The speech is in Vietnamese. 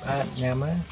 Nhậm ba nhà má.